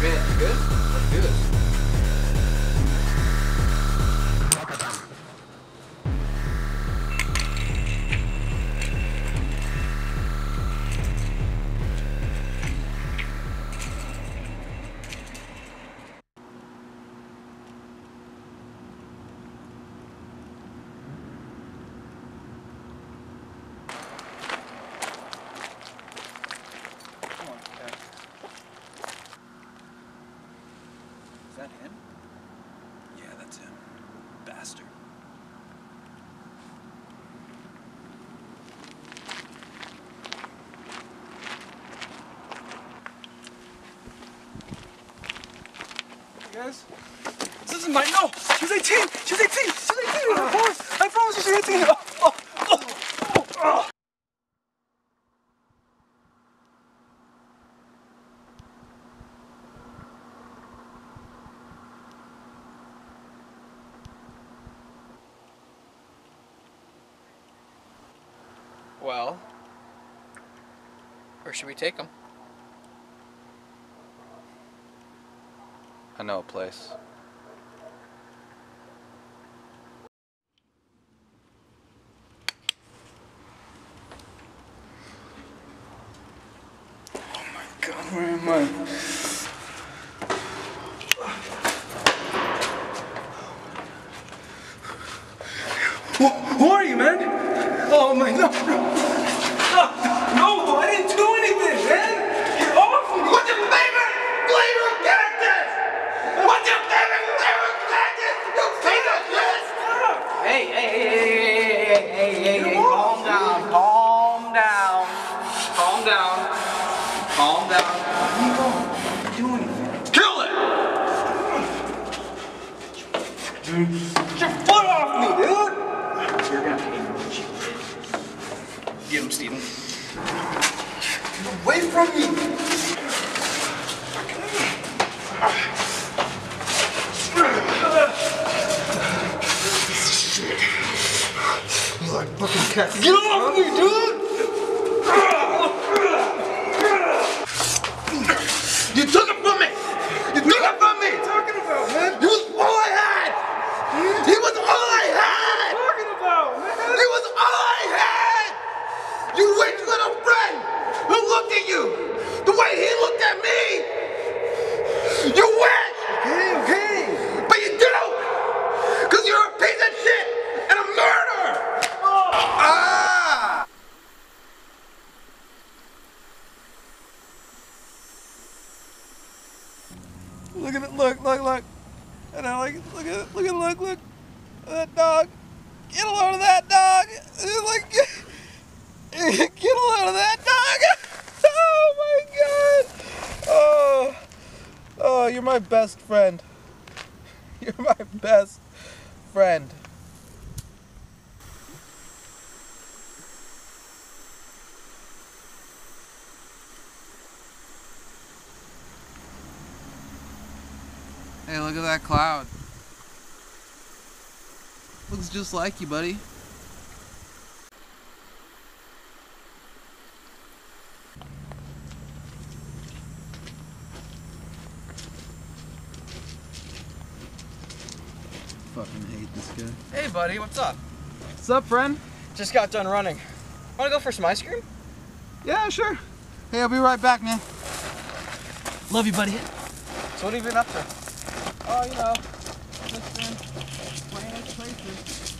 Mean, you good? Let's do this. Guys? This isn't my. No! She's 18! She's 18! She's 18! I promise! I promise you she's 18! Oh, oh, oh, oh. Well, where should we take him? I know a place. Oh my god, where am I? Who, who are you, man? Oh my no, no, no, no! I didn't do anything, man. Get off me! What's your favorite flavor of cactus? What's your favorite flavor of cactus? You piece of shit! Hey, hey, hey, hey, hey, hey, hey, hey, calm down, calm down, calm down, calm down. Do anything. Kill it! Get your foot off me, dude! You're gonna pay me. Get him, Steven. Get away from me! Shit. You're like fucking cats. Get off me, dude! You took it from me! You took it from me! talking about, man? He was all I had! He was all I had! talking about, man? He was all I had! You rich little friend who looked at you the way he looked at me! You wish! Okay, okay. But you don't! Because you're a piece of shit and a murderer! Ah! Look at it, look, look, look. And I like, look at it, look at it, look, look. That dog. Get a load of that dog. Like, get a load of that dog. Oh my god. Oh, oh, Oh, you're my best friend. You're my best friend. Hey, look at that cloud. Looks just like you, buddy. This guy. Hey, buddy, what's up? What's up, friend? Just got done running. Wanna go for some ice cream? Yeah, sure. Hey, I'll be right back, man. Love you, buddy. So what have you been up to? Oh, you know, just been playing at places.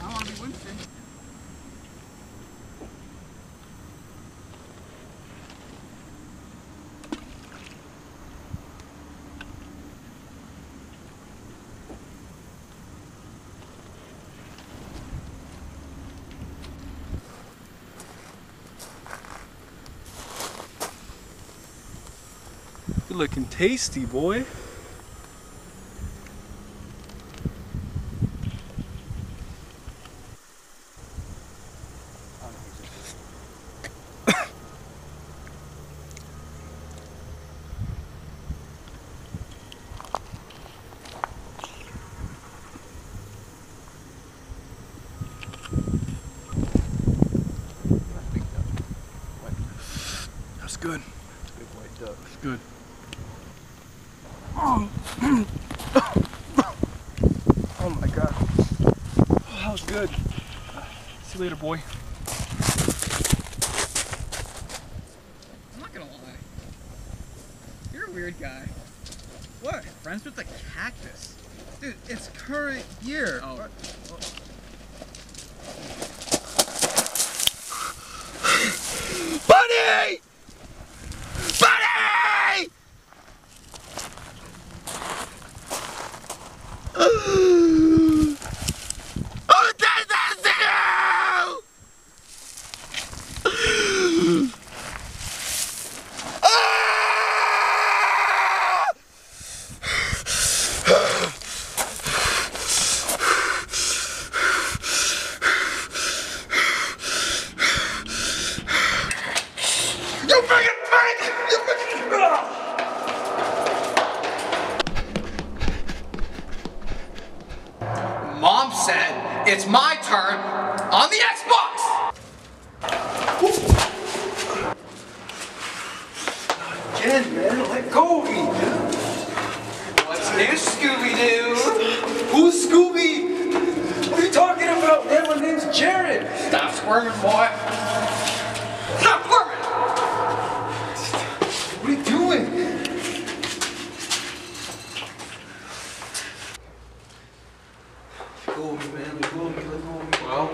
I want to be Winston. You're looking tasty, boy. That's good. It's good. Oh my god. Oh, that was good. See you later, boy. I'm not gonna lie. You're a weird guy. What? Friends with a cactus? Dude, it's current year. Oh. Buddy! Buddy! Oh, that's that's you! Ah! You freaking pig! You freaking... Mom said it's my turn on the Xbox. Again, man, let go of me, dude. What's new, Scooby Doo? Who's Scooby? What are you talking about, man? My name's Jared. Stop squirming, boy. Stop squirming. What are you doing? Let go of me, man. Let go of me. Let go of me. Well,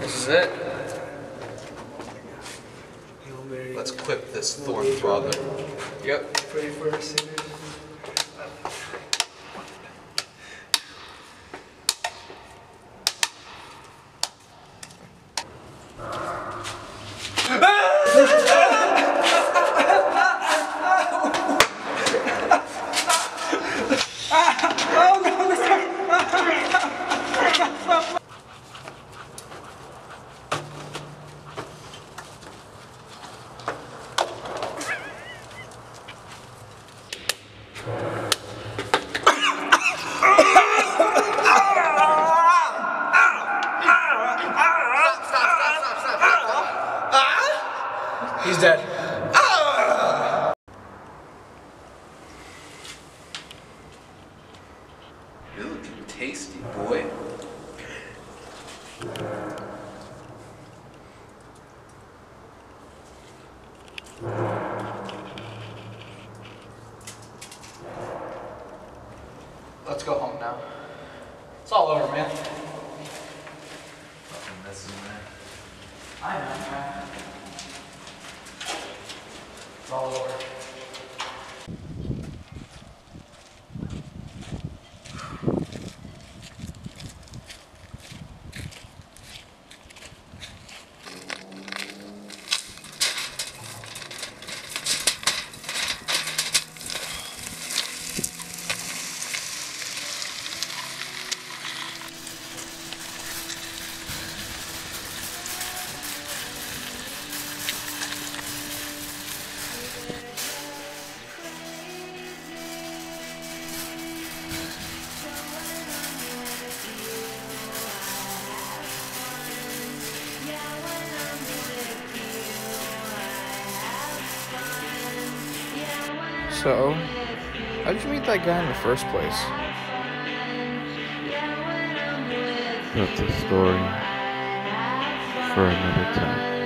this is it. Let's clip this thorn throbbing. Yep. Looking tasty, boy. Let's go home now. It's all over, man. I know, man. It's all over. So, how did you meet that guy in the first place? That's a story for another time.